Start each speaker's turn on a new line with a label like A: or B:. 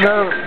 A: No.